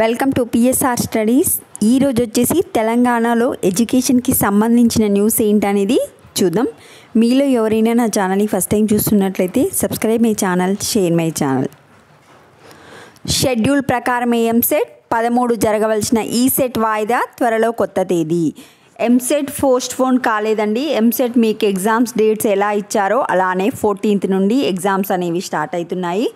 Welcome to PSR studies ఈరోజు వచ్చేసి తెలంగాణలో ఎడ్యుకేషన్కి సంబంధించిన న్యూస్ ఏంటనేది చూద్దాం. మీలో ఎవరైనా నా ఛానల్ని ఫస్ట్ టైం చూస్తున్నట్లయితే subscribe my channel share my channel. Schedule ప్రకారం ఎంసెట్? పదమూడు జరగవలసిన ఈ సెట్ వాయిదా? త్వరలో కొత్త తేదీ. ఎంసెట్ పోస్ట్ ఫోన్ కాలేదండి. ఎంసెట్ మీకు ఎగ్జామ్స్ డేట్స్ ఎలా ఇచ్చారో అలానే ఫోర్టీన్త్ నుండి ఎగ్జామ్స్ అనేవి స్టార్ట్ అవుతున్నాయి.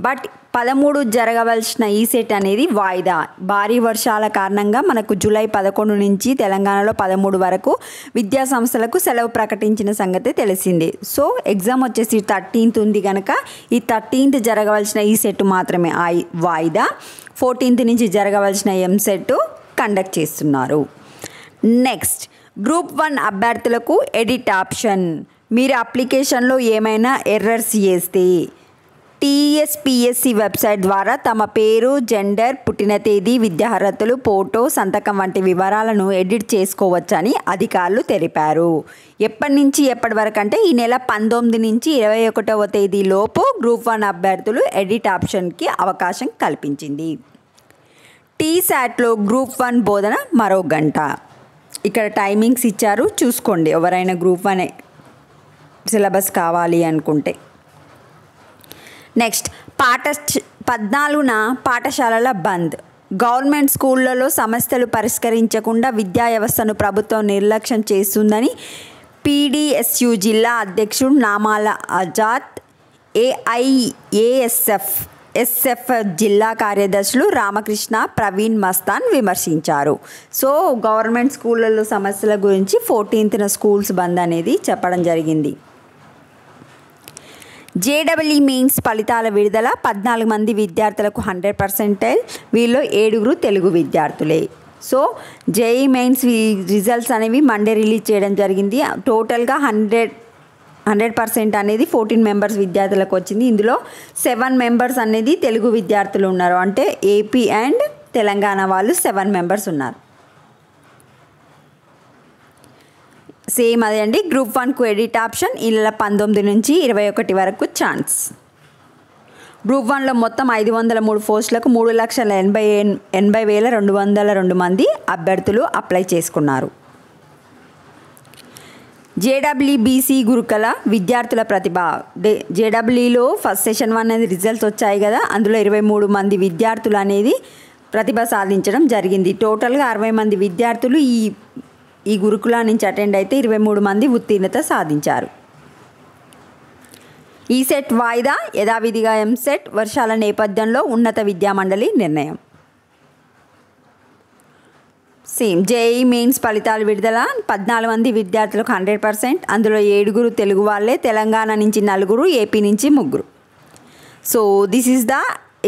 బట్ పదమూడు జరగవలసిన ఈ సెట్ అనేది వాయిదా. భారీ వర్షాల కారణంగా మనకు జూలై పదకొండు నుంచి తెలంగాణలో పదమూడు వరకు విద్యా సంస్థలకు సెలవు ప్రకటించిన సంగతి తెలిసిందే. సో ఎగ్జామ్ వచ్చేసి థర్టీన్త్ ఉంది కనుక ఈ థర్టీన్త్ జరగవలసిన ఈ సెట్ మాత్రమే ఆ వాయిదా. ఫోర్టీన్త్ నుంచి జరగవలసిన ఎం సెట్ కండక్ట్ చేస్తున్నారు. నెక్స్ట్ గ్రూప్ వన్ అభ్యర్థులకు ఎడిట్ ఆప్షన్ మీరు అప్లికేషన్లో ఏమైనా ఎర్రర్స్ చేస్తే టీఎస్పిఎస్సి వెబ్సైట్ ద్వారా తమ పేరు జెండర్ పుట్టిన తేదీ విద్యార్హతలు ఫోటో సంతకం వంటి వివరాలను ఎడిట్ చేసుకోవచ్చని అధికారులు తెలిపారు. ఎప్పటి నుంచి ఎప్పటి వరకు అంటే ఈ నెల పంతొమ్మిది నుంచి ఇరవై ఒకటవ తేదీ లోపు గ్రూప్ వన్ అభ్యర్థులు ఎడిట్ ఆప్షన్కి అవకాశం కల్పించింది. టీశాట్లో గ్రూప్ వన్ బోధన మరో గంట. ఇక్కడ టైమింగ్స్ ఇచ్చారు. చూసుకోండి ఎవరైనా గ్రూప్ వన్ సిలబస్ కావాలి అనుకుంటే. నెక్స్ట్ పాఠ పద్నాలుగున పాఠశాలల బంద్. గవర్నమెంట్ స్కూళ్ళలో సమస్యలు పరిష్కరించకుండా విద్యా వ్యవస్థను ప్రభుత్వం నిర్లక్ష్యం చేస్తుందని పీడిఎస్యు జిల్లా అధ్యక్షుడు నామాల ఆజాద్ ఏఐఏఎస్ఎఫ్ ఎస్ఎఫ్ జిల్లా కార్యదర్శులు రామకృష్ణ ప్రవీణ్ మస్తాన్ విమర్శించారు. సో గవర్నమెంట్ స్కూళ్ళలో సమస్యల గురించి ఫోర్టీన్త్న స్కూల్స్ బంద్ అనేది చెప్పడం జరిగింది. జేడబ్ల్యూ మెయిన్స్ ఫలితాల విడుదల పద్నాలుగు మంది విద్యార్థులకు హండ్రెడ్ పర్సెంటైల్ వీళ్ళు ఏడుగురు తెలుగు విద్యార్థులే. సో జేఈ మెయిన్స్ రిజల్ట్స్ అనేవి మండే రిలీజ్ చేయడం జరిగింది. టోటల్గా హండ్రెడ్ హండ్రెడ్ పర్సెంట్ అనేది ఫోర్టీన్ మెంబర్స్ విద్యార్థులకు వచ్చింది. ఇందులో సెవెన్ మెంబర్స్ అనేది తెలుగు విద్యార్థులు ఉన్నారు. అంటే ఏపీ అండ్ తెలంగాణ వాళ్ళు సెవెన్ మెంబర్స్ ఉన్నారు. సేమ్ అదే అండి. గ్రూప్ వన్కు ఎడిట్ ఆప్షన్ ఇళ్ళ పంతొమ్మిది నుంచి ఇరవై ఒకటి వరకు ఛాన్స్. గ్రూప్ వన్లో మొత్తం ఐదు వందల మూడు పోస్టులకు మూడు లక్షల ఎనభై ఎనభై వేల రెండు వందల రెండు మంది అభ్యర్థులు అప్లై చేసుకున్నారు. జేడబ్ల్యూబీసీ గురుకల విద్యార్థుల ప్రతిభ. జేడబ్ల్యూలో ఫస్ట్ సెషన్ వన్ అనేది రిజల్ట్స్ వచ్చాయి కదా. అందులో ఇరవై మూడు మంది విద్యార్థులు అనేది ప్రతిభ సాధించడం జరిగింది. టోటల్గా అరవై మంది విద్యార్థులు ఈ ఈ గురుకుల నుంచి అటెండ్ అయితే ఇరవై మూడు మంది ఉత్తీర్ణత సాధించారు. ఈ సెట్ వాయిదా యథావిధిగా ఎంసెట్ వర్షాల నేపథ్యంలో ఉన్నత విద్యామండలి నిర్ణయం. సేమ్ జేఈ మెయిన్స్ ఫలితాలు విడుదల పద్నాలుగు మంది విద్యార్థులకు హండ్రెడ్ పర్సెంట్ అందులో ఏడుగురు తెలుగు వాళ్ళే తెలంగాణ నుంచి నలుగురు ఏపీ నుంచి ముగ్గురు. So this is the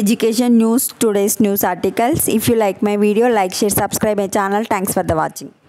education news today's news articles if you like my video like share subscribe my channel thanks for the watching